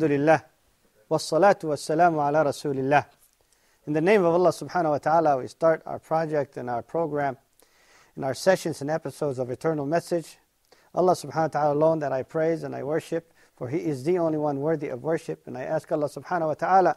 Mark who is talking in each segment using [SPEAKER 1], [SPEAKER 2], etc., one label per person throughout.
[SPEAKER 1] Alhamdulillah. Wassalatu wassalamu ala rasulillah. In the name of Allah subhanahu wa ta'ala, we start our project and our program and our sessions and episodes of Eternal Message. Allah subhanahu wa ta'ala alone that I praise and I worship, for He is the only one worthy of worship. And I ask Allah subhanahu wa ta'ala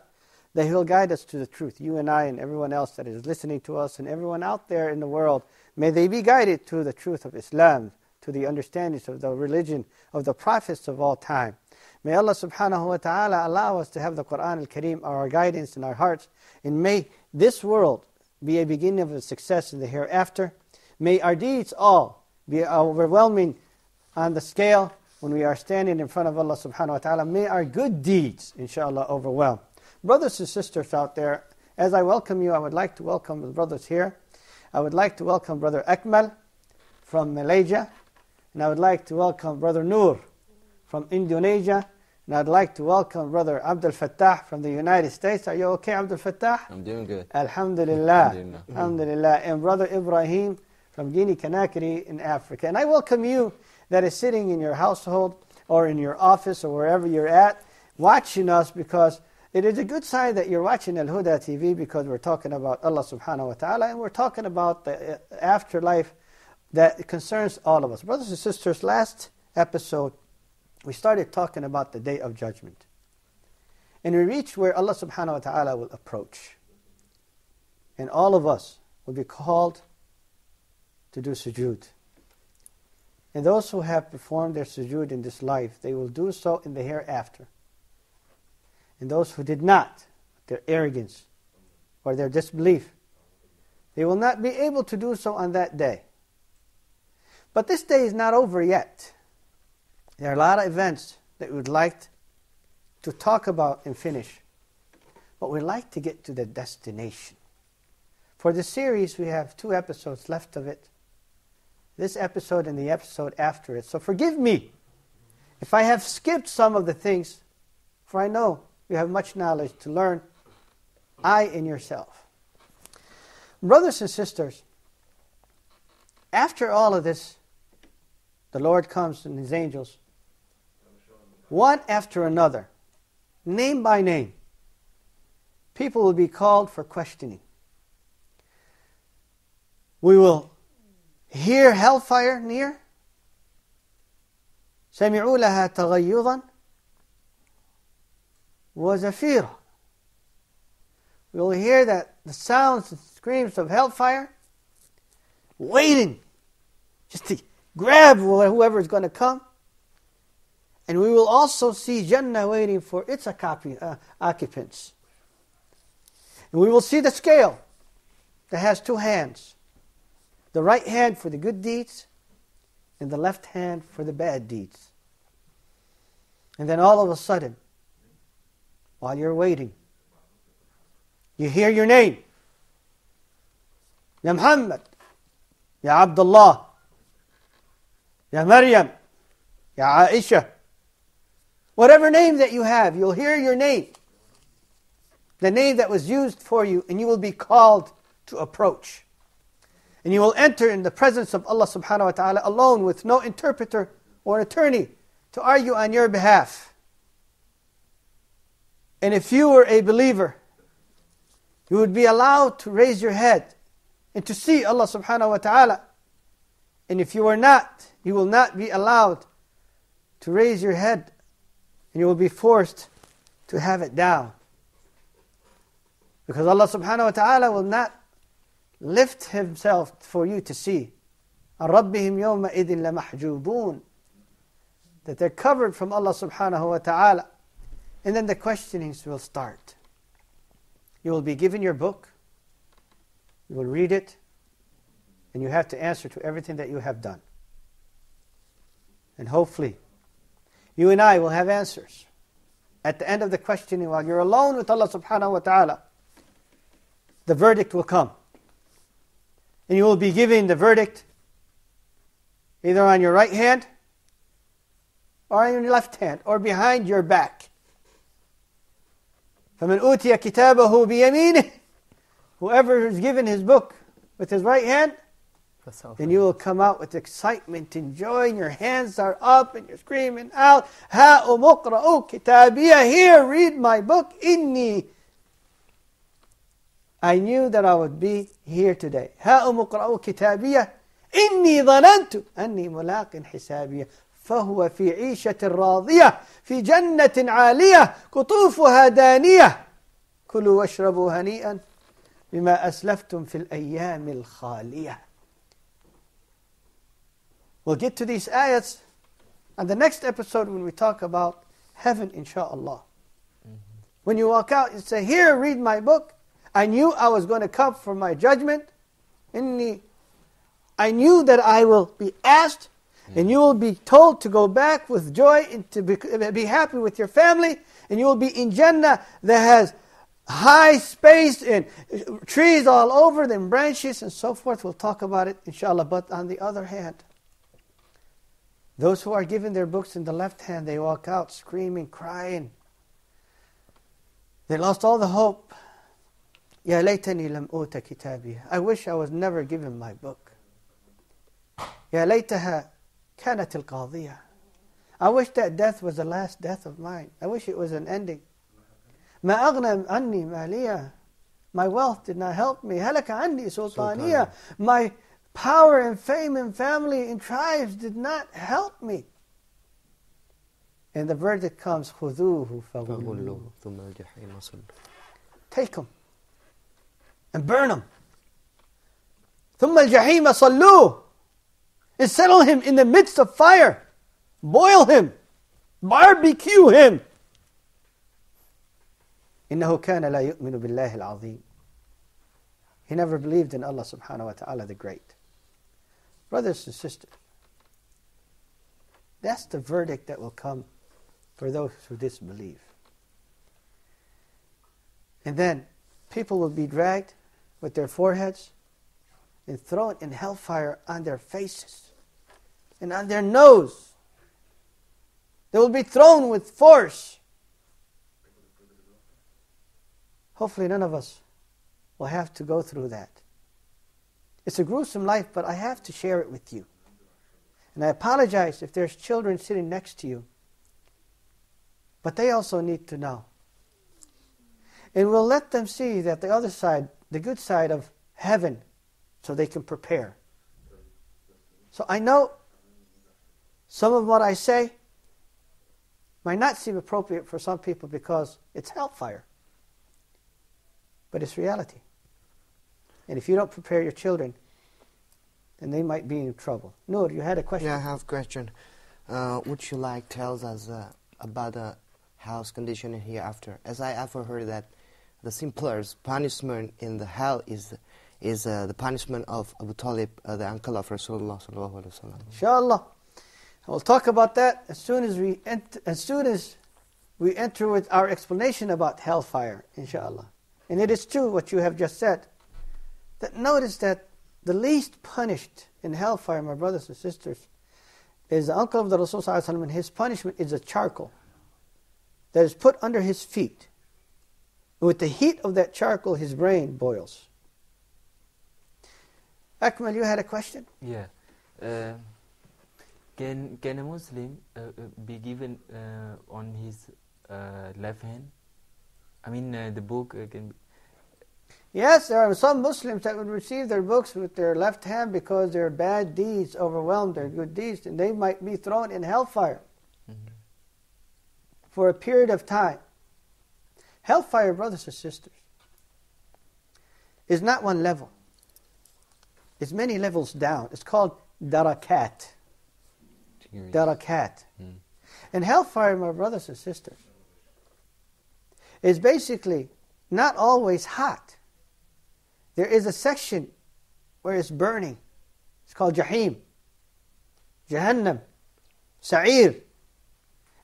[SPEAKER 1] that He'll guide us to the truth, you and I and everyone else that is listening to us and everyone out there in the world. May they be guided to the truth of Islam, to the understandings of the religion of the prophets of all time. May Allah subhanahu wa ta'ala allow us to have the Quran al-Kareem our guidance in our hearts. And may this world be a beginning of a success in the hereafter. May our deeds all be overwhelming on the scale when we are standing in front of Allah subhanahu wa ta'ala. May our good deeds, inshallah, overwhelm. Brothers and sisters out there, as I welcome you, I would like to welcome the brothers here. I would like to welcome Brother Akmal from Malaysia. And I would like to welcome Brother Noor from Indonesia. And I'd like to welcome Brother Abdul Fattah from the United States. Are you okay, Abdul Fattah?
[SPEAKER 2] I'm doing good.
[SPEAKER 1] Alhamdulillah.
[SPEAKER 2] Alhamdulillah.
[SPEAKER 1] Alhamdulillah. And Brother Ibrahim from Guinea Conakry in Africa. And I welcome you that is sitting in your household or in your office or wherever you're at watching us because it is a good sign that you're watching Al Huda TV because we're talking about Allah subhanahu wa ta'ala and we're talking about the uh, afterlife that concerns all of us. Brothers and sisters, last episode we started talking about the day of judgment. And we reached where Allah subhanahu wa ta'ala will approach. And all of us will be called to do sujood. And those who have performed their sujood in this life, they will do so in the hereafter. And those who did not, their arrogance or their disbelief, they will not be able to do so on that day. But this day is not over yet. There are a lot of events that we would like to talk about and finish. But we'd like to get to the destination. For the series, we have two episodes left of it. This episode and the episode after it. So forgive me if I have skipped some of the things, for I know you have much knowledge to learn, I and yourself. Brothers and sisters, after all of this, the Lord comes and his angels, one after another, name by name. People will be called for questioning. We will hear hellfire near. سمعوا لها تغيظا وزفيرا. We will hear that the sounds and screams of hellfire waiting just to grab whoever is going to come. And we will also see Jannah waiting for its uh, occupants. And we will see the scale that has two hands the right hand for the good deeds, and the left hand for the bad deeds. And then all of a sudden, while you're waiting, you hear your name. Ya Muhammad, Ya Abdullah, Ya Maryam, Ya Aisha. Whatever name that you have, you'll hear your name. The name that was used for you, and you will be called to approach. And you will enter in the presence of Allah subhanahu wa ta'ala alone with no interpreter or attorney to argue on your behalf. And if you were a believer, you would be allowed to raise your head and to see Allah subhanahu wa ta'ala. And if you were not, you will not be allowed to raise your head and you will be forced to have it down. Because Allah subhanahu wa ta'ala will not lift Himself for you to see. رَبِّهِمْ يَوْمَئِذٍ لَمَحْجُوبُونَ That they're covered from Allah subhanahu wa ta'ala. And then the questionings will start. You will be given your book, you will read it, and you have to answer to everything that you have done. And hopefully, you and I will have answers. At the end of the questioning, while you're alone with Allah subhanahu wa ta'ala, the verdict will come. And you will be given the verdict either on your right hand or on your left hand or behind your back. فَمَنْ أُوتِيَ كِتَابَهُ بِيَمِينِهِ Whoever is given his book with his right hand,
[SPEAKER 2] فسوف
[SPEAKER 1] then you will come out with excitement and joy, and your hands are up, and you're screaming out, هَاؤُمُ اقْرَؤُوا كِتَابِيَ Here, read my book, إِنِّي I knew that I would be here today. هَاؤُمُ اقْرَؤُوا كِتَابِيَ إِنِّي ظَنَنْتُ أَنِّي مُلَاقٍ حِسَابِيَ فهو في عيشة راضية في جنة عالية قطوفها دانية كلوا واشربوا هنيئا بما أسلفتم في الأيام الخالية We'll get to these ayats on the next episode when we talk about heaven, inshallah. Mm-hmm. When you walk out, you say, Here, read my book. I knew I was going to come for my judgment. Inni, I knew that I will be asked, mm. and you will be told to go back with joy and to be, be happy with your family, and you will be in Jannah that has high space and trees all over them, branches and so forth. We'll talk about it, inshallah. But on the other hand, those who are given their books in the left hand, they walk out screaming, crying. They lost all the hope. يا ليتني لم أوت كتابي. I wish I was never given my book. يا ليتها كانت القاضية. I wish that death was the last death of mine. I wish it was an ending. ما أغنى عني مالية. My wealth did not help me. هلك عني سلطانية. My power and fame and family and tribes did not help me. And the verdict comes, خذوه فغلوه.
[SPEAKER 2] فغلوا ثم الجحيم صلوا
[SPEAKER 1] Take them and burn them. ثم الجحيم صلوه. And settle him in the midst of fire. Boil him. Barbecue him. إنه كان لا يؤمن بالله العظيم. He never believed in Allah subhanahu wa ta'ala the great. Brothers and sisters, that's the verdict that will come for those who disbelieve. And then people will be dragged with their foreheads and thrown in hellfire on their faces and on their nose. They will be thrown with force. Hopefully, none of us will have to go through that. It's a gruesome life, but I have to share it with you. And I apologize if there's children sitting next to you. But they also need to know. And we'll let them see that the other side, the good side of heaven, so they can prepare. So I know some of what I say might not seem appropriate for some people because it's hellfire. But it's reality. And if you don't prepare your children, then they might be in trouble. Noor, you had a question?
[SPEAKER 2] Yeah, I have a question. Uh, would you like tells us uh, about the hell's condition in hereafter? As I ever heard that the simplest punishment in the hell is is uh, the punishment of Abu Talib, uh, the uncle of Rasulullah sallallahu alaihi wasallam.
[SPEAKER 1] Inshallah. We'll talk about that as soon as we ent- as soon as we enter with our explanation about hellfire, inshallah. And it is true what you have just said. That notice that the least punished in hellfire, my brothers and sisters, is the uncle of the Rasul and his punishment is a charcoal that is put under his feet. With the heat of that charcoal, his brain boils. Akmal, you had a question?
[SPEAKER 3] Yeah. Uh, can can a Muslim uh, uh, be given uh, on his uh, left hand? I mean, the book can. Be,
[SPEAKER 1] Yes, there are some Muslims that would receive their books with their left hand because their bad deeds overwhelmed their good deeds, and they might be thrown in hellfire mm-hmm. for a period of time. Hellfire, brothers and sisters, is not one level. It's many levels down. It's called darakat. Darakat. Hmm. And hellfire, my brothers and sisters, is basically not always hot. There is a section where it's burning. It's called Jahim, Jahannam, Sa'ir.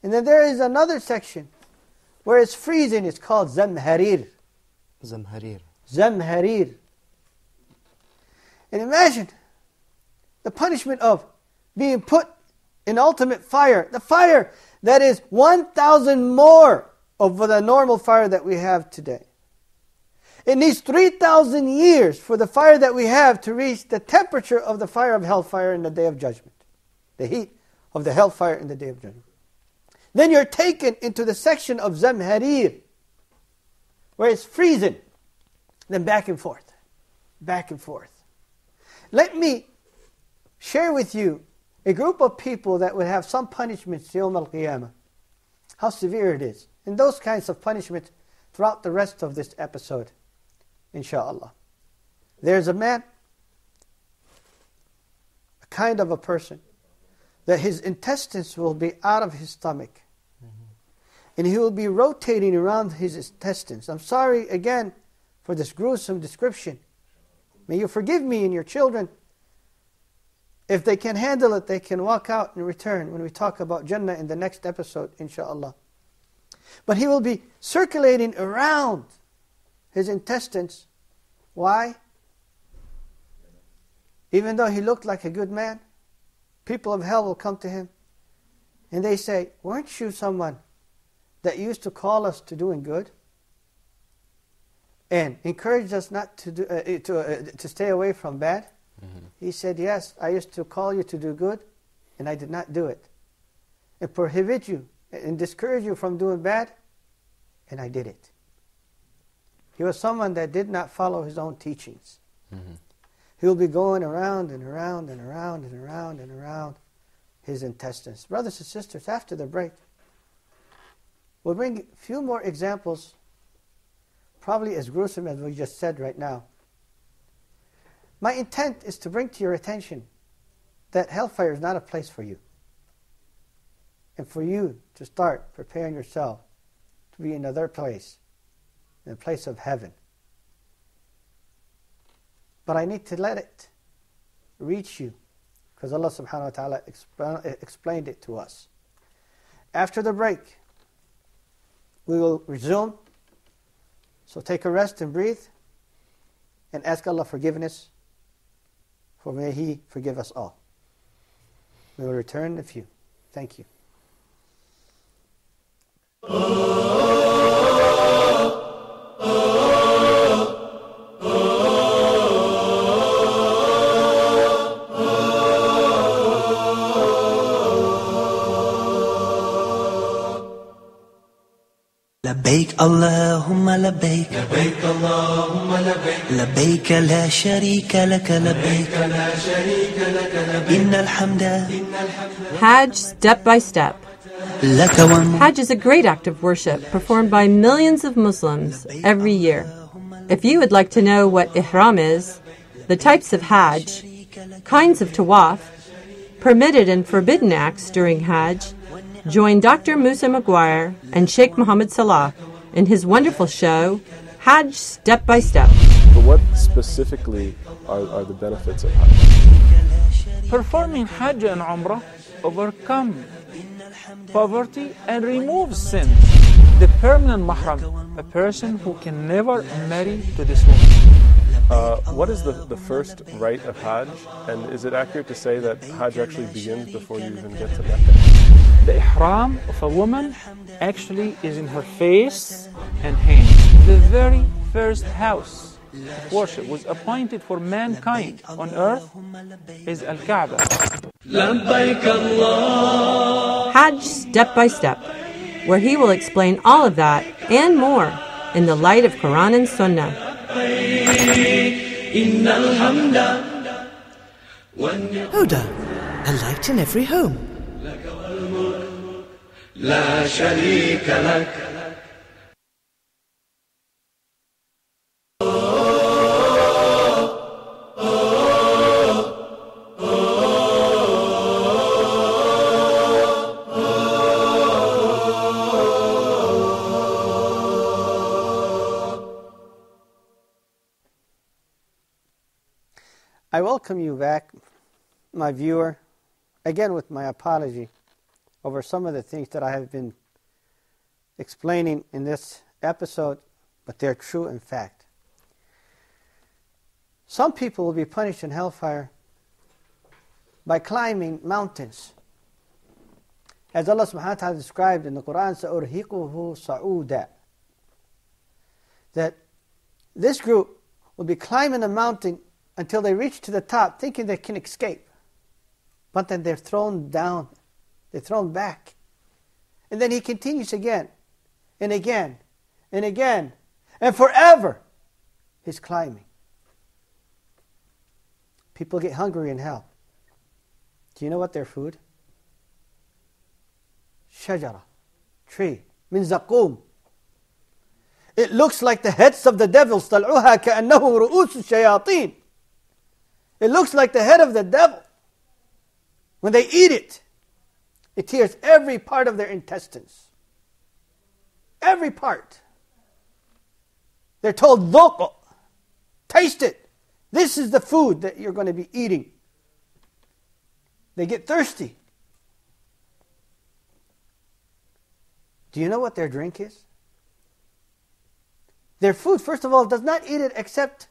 [SPEAKER 1] And then there is another section where it's freezing. It's called Zamharir.
[SPEAKER 2] Zamharir.
[SPEAKER 1] Zamharir. And imagine the punishment of being put in ultimate fire. The fire that is 1,000 more of the normal fire that we have today. It needs 3,000 years for the fire that we have to reach the temperature of the fire of hellfire in the day of judgment. The heat of the hellfire in the day of judgment. Then you're taken into the section of Zamharir, where it's freezing. Then back and forth, back and forth. Let me share with you a group of people that would have some punishments Yawm al Qiyamah. How severe it is. And those kinds of punishments throughout the rest of this episode, inshallah. There's a man, a kind of a person, that his intestines will be out of his stomach. Mm-hmm. And he will be rotating around his intestines. I'm sorry again for this gruesome description. May you forgive me and your children. If they can handle it, they can walk out and return when we talk about Jannah in the next episode, inshallah. But he will be circulating around his intestines. Why? Even though he looked like a good man, people of hell will come to him and they say, Weren't you someone that used to call us to doing good? And encouraged us not to, do, uh, to, uh, to stay away from bad? Mm-hmm. He said, Yes, I used to call you to do good, and I did not do it. And prohibit you and discourage you from doing bad, and I did it. He was someone that did not follow his own teachings. Mm-hmm. He'll be going around and around and around and around and around his intestines. Brothers and sisters, after the break, we'll bring a few more examples, probably as gruesome as we just said right now. My intent is to bring to your attention that hellfire is not a place for you. And for you to start preparing yourself to be in another place, a place of heaven. But I need to let it reach you because Allah subhanahu wa ta'ala exp- explained it to us. After the break, we will resume. So take a rest and breathe and ask Allah forgiveness, for may He forgive us all. We will return in a few. Thank you.
[SPEAKER 4] لبيك اللهم لبيك لبيك اللهم لبيك لبيك لا شريك لك لبيك لا شريك لك لبيك إن الحمد
[SPEAKER 5] Hajj step by step. Hajj is a great act of worship performed by millions of Muslims every year. If you would like to know what ihram is, the types of Hajj, kinds of tawaf, permitted and forbidden acts during Hajj, join Dr. Musa McGuire and Sheikh Mohammed Salah in his wonderful show, Hajj Step by Step.
[SPEAKER 6] But what specifically are, are the benefits of Hajj?
[SPEAKER 7] Performing Hajj and Umrah overcome poverty and remove sins. The permanent mahram, a person who can never marry to this woman.
[SPEAKER 6] Uh, what is the, the first rite of Hajj? And is it accurate to say that Hajj actually begins before you even get to Mecca?
[SPEAKER 7] The ihram of a woman actually is in her face and hands. The very first house of worship was appointed for mankind on earth is Al Kaaba.
[SPEAKER 5] Hajj Step by Step, where he will explain all of that and more in the light of Quran and Sunnah.
[SPEAKER 4] Huda, a light in every home.
[SPEAKER 1] welcome you back, my viewer, again with my apology over some of the things that I have been explaining in this episode, but they're true in fact. Some people will be punished in hellfire by climbing mountains. As Allah subhanahu wa ta'ala described in the Quran, سَأُرْهِقُهُ صَعُودًا That This group will be climbing a mountain until they reach to the top, thinking they can escape. But then they're thrown down, they're thrown back. And then he continues again and again and again and forever. He's climbing. People get hungry in hell. Do you know what their food? Shajara, tree, min zaqum. It looks like the heads of the devils. طلعوها كأنه رؤوس الشياطين. it looks like the head of the devil. When they eat it, it tears every part of their intestines. Every part. They're told, Dhoko, taste it. This is the food that you're going to be eating. They get thirsty. Do you know what their drink is? Their food, first of all, does not eat it except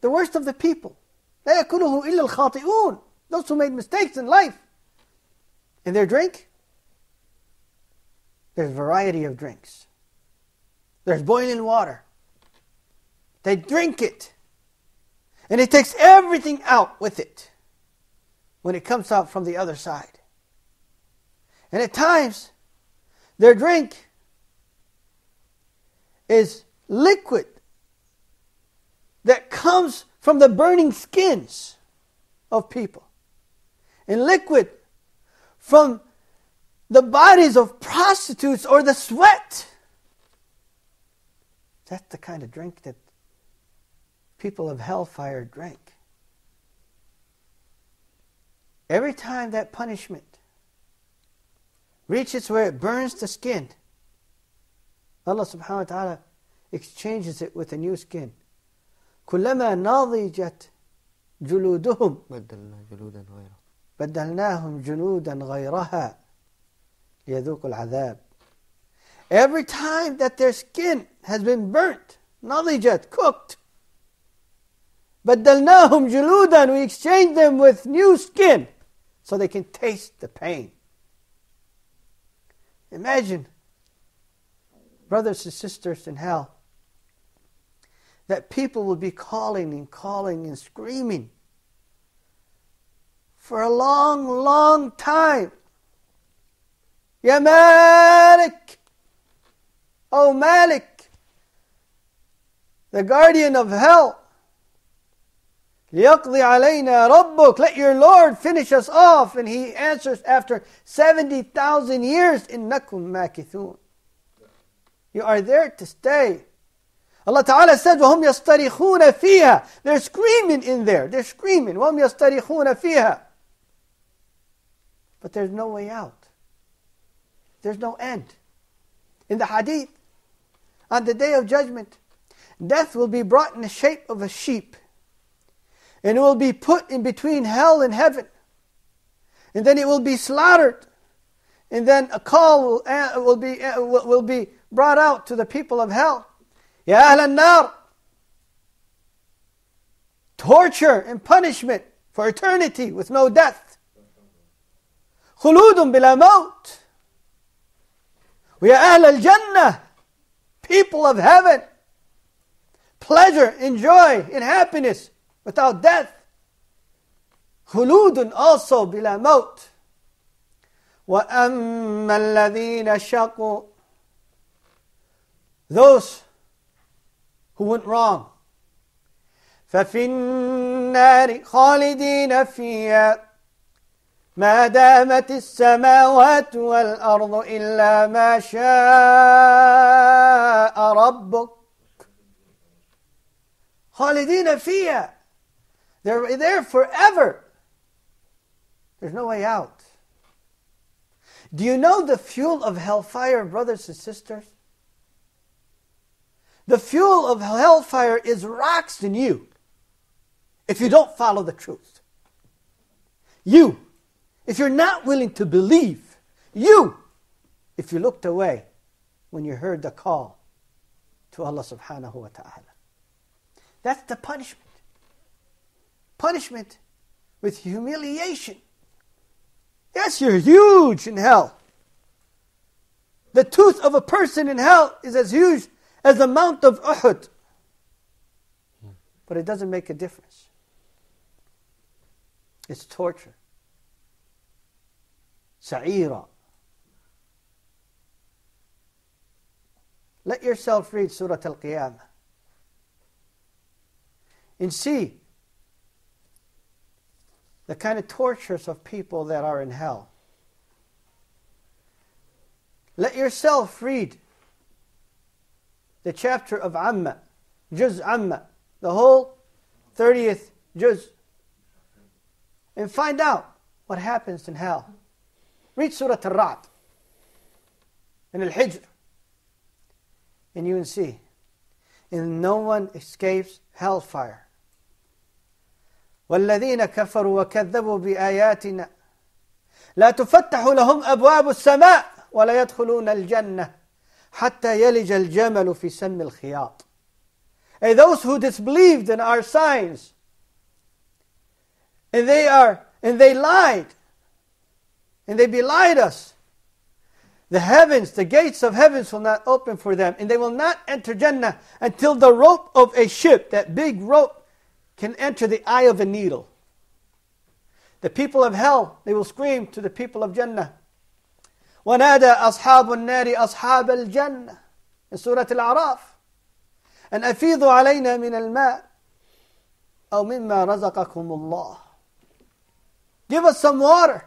[SPEAKER 1] the worst of the people. لا يأكله إلا الخاطئون those who made mistakes in life. And their drink? There's variety of drinks. There's boiling water. They drink it. And it takes everything out with it when it comes out from the other side. And at times, their drink is liquid that comes from the burning skins of people. And liquid from the bodies of prostitutes or the sweat. That's the kind of drink that people of hellfire drank. Every time that punishment reaches where it burns the skin, Allah subhanahu wa ta'ala exchanges it with a new skin. كلما نضجت جلودهم
[SPEAKER 2] بدلنا جلودا غيره
[SPEAKER 1] بدلناهم جنودا غيرها ليذوقوا العذاب Every time that their skin has been burnt, نضجت, cooked, بدلناهم جلودا, we exchange them with new skin so they can taste the pain. Imagine, brothers and sisters in hell, that people will be calling and calling and screaming for a long, long time. Ya Malik! Oh Malik! The guardian of hell. ليقضي علينا ربك. Let your Lord finish us off. And he answers after 70,000 years, إنكم ماكثون. You are there to stay. Allah Ta'ala said, وَهُمْ يَصْطَرِخُونَ فِيهَا They're screaming in there. They're screaming. وَهُمْ يَصْطَرِخُونَ فِيهَا But there's no way out. There's no end. In the hadith, on the day of judgment, death will be brought in the shape of a sheep. And it will be put in between hell and heaven. And then it will be slaughtered. And then a call will, uh, will, be, uh, will be brought out to the people of hell. Ya Ahl al-Nar. Torture and punishment for eternity with no death. خلود بلا موت. ويا أهل الجنة. People of heaven. Pleasure and joy and happiness without death. خلود also بلا موت. وأما الذين شقوا Those who went wrong. ففي النار خالدين فيها ما دامت السماوات والأرض إلا ما شاء ربك خالدين فيها They're there forever. There's no way out. Do you know the fuel of hellfire, brothers and sisters? The fuel of hellfire is rocks in you if you don't follow the truth. You, if you're not willing to believe. You, if you looked away when you heard the call to Allah subhanahu wa ta'ala. That's the punishment. Punishment with humiliation. Yes, you're huge in hell. The tooth of a person in hell is as huge as the Mount of Uhud. but it doesn't make a difference. It's torture. Sa'ira. Let yourself read Surah Al Qiyamah and see the kind of tortures of people that are in hell. Let yourself read the chapter of Amma, Juz Amma, the whole 30th Juz, and find out what happens in hell. Read Surah Al-Ra'd and Al-Hijr, and you will see. And no one escapes hellfire. والذين كفروا وكذبوا بآياتنا لا تفتح لهم أبواب السماء ولا يدخلون الجنة حتى يلج الجمل في سم الخياط And those who disbelieved in our signs and they are and they lied and they belied us the heavens the gates of heavens will not open for them and they will not enter Jannah until the rope of a ship that big rope can enter the eye of a needle. The people of hell, they will scream to the people of Jannah. ونادى أصحاب النار أصحاب الجنة in Surah Al-A'raf أن أفيضوا علينا من الماء أو مما رزقكم الله Give us some water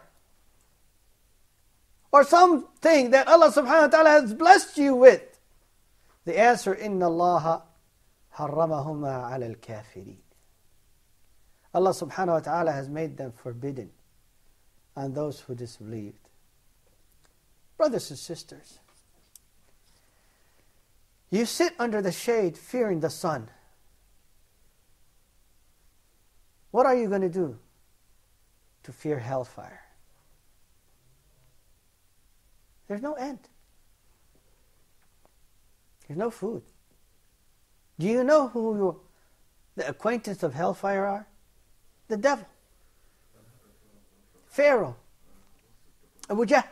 [SPEAKER 1] or something that Allah subhanahu wa ta'ala has blessed you with. The answer, إن الله حرمهما على الكافرين Allah subhanahu wa ta'ala has made them forbidden on those who disbelieved. Brothers and sisters, you sit under the shade fearing the sun. What are you going to do to fear hellfire? There's no end. There's no food. Do you know who the acquaintance of hellfire are? the devil, Pharaoh, Abu Jahl,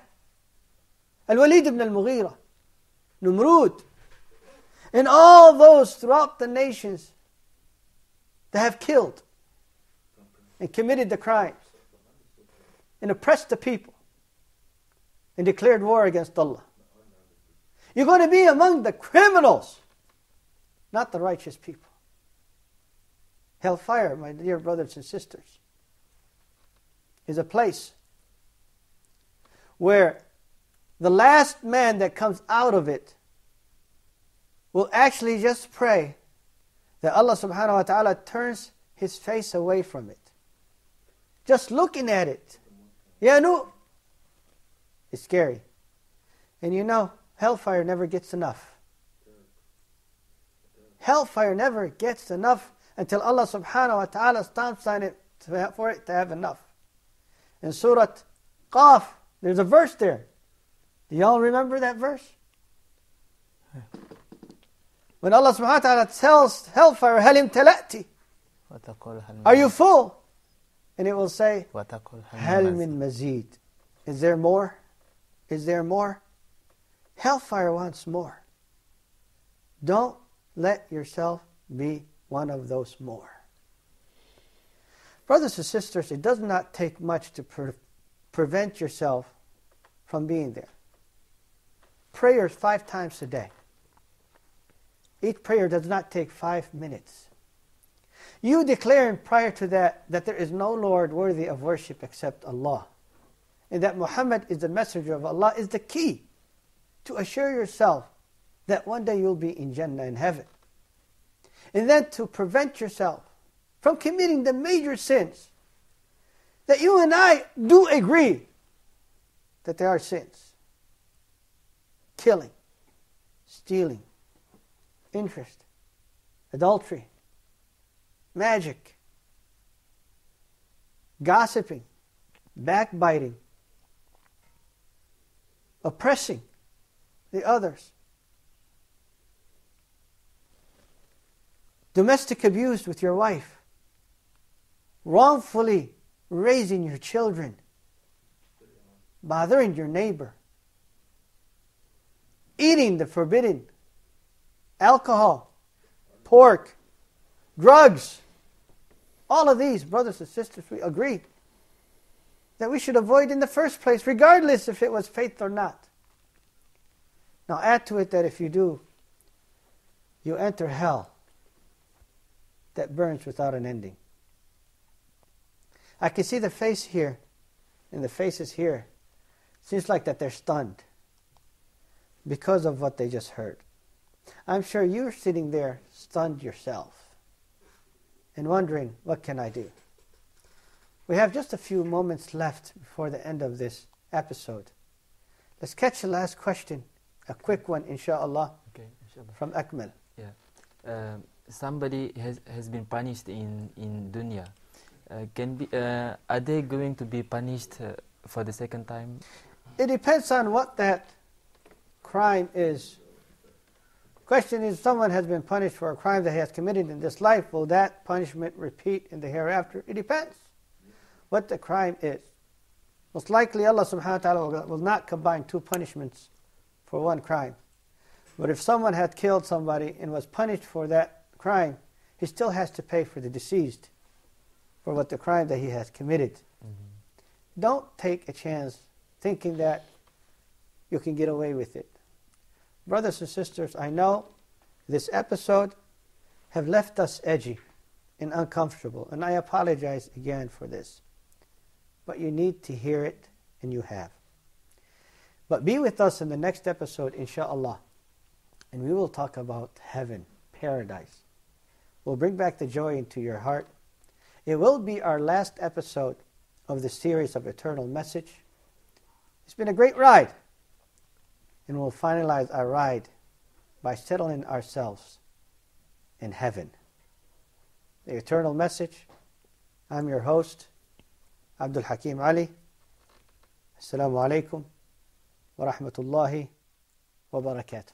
[SPEAKER 1] Al-Walid ibn al-Mughira, Numrud, and all those throughout the nations that have killed and committed the crimes and oppressed the people and declared war against Allah. You're going to be among the criminals, not the righteous people. Hellfire, my dear brothers and sisters, is a place where the last man that comes out of it will actually just pray that Allah subhanahu wa ta'ala turns his face away from it. Just looking at it. Yeah, no. It's scary. And you know, hellfire never gets enough. Hellfire never gets enough until Allah subhanahu wa ta'ala stamps on it for it to have enough. In Surah Qaf, there's a verse there. Do y'all remember that verse? When Allah subhanahu wa ta'ala tells hellfire, Halim talati. Are you full? And it will say, Hal min mazid. Is there more? Is there more? Hellfire wants more. Don't let yourself be one of those more. Brothers and sisters, it does not take much to pre- prevent yourself from being there. Prayers five times a day. Each prayer does not take five minutes. You declaring prior to that that there is no Lord worthy of worship except Allah, and that Muhammad is the messenger of Allah is the key to assure yourself that one day you'll be in Jannah in heaven and then to prevent yourself from committing the major sins that you and I do agree that there are sins killing, stealing, interest, adultery, magic, gossiping, backbiting, oppressing the others, domestic abuse with your wife, wrongfully raising your children, bothering your neighbor, eating the forbidden, alcohol, pork, drugs. All of these, brothers and sisters, we agree that we should avoid in the first place, regardless if it was faith or not. Now, add to it that if you do, you enter hell that burns without an ending. I can see the face here, and the faces here. Seems like that they're stunned because of what they just heard. I'm sure you're sitting there stunned yourself and wondering, what can I do? We have just a few moments left before the end of this episode. Let's catch the last question, a quick one, inshallah,
[SPEAKER 3] Okay, inshallah.
[SPEAKER 1] from Akmal.
[SPEAKER 3] Yeah. Um, somebody has, has been punished in, in dunya. Uh, can be, uh, are they going to be punished uh, for the second time?
[SPEAKER 1] It depends on what that crime is. Question is, someone has been punished for a crime that he has committed in this life. Will that punishment repeat in the hereafter? It depends what the crime is. Most likely, Allah subhanahu wa ta'ala will- will not combine two punishments for one crime. But if someone had killed somebody and was punished for that crime, he still has to pay for the deceased for what the crime that he has committed. Mm-hmm. Don't take a chance thinking that you can get away with it. Brothers and sisters, I know this episode have left us edgy and uncomfortable, and I apologize again for this. But you need to hear it, and you have. But be with us in the next episode, inshallah, and we will talk about heaven, paradise. We'll bring back the joy into your heart. It will be our last episode of the series of Eternal Message. It's been a great ride, and will finalize our ride by settling ourselves in heaven. The eternal message. I'm your host, Abdulhakim Ali. Assalamu alaikum wa rahmatullahi wa barakatuh.